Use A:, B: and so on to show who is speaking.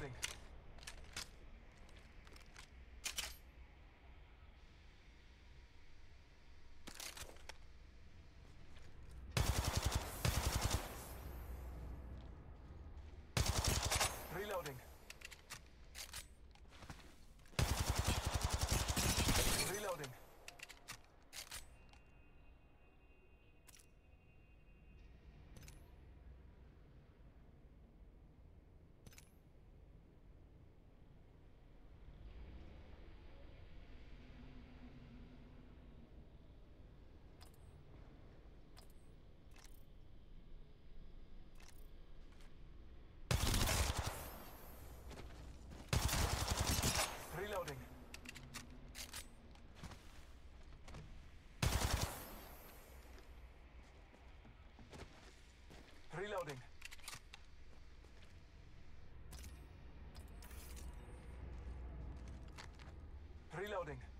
A: Reloading. building.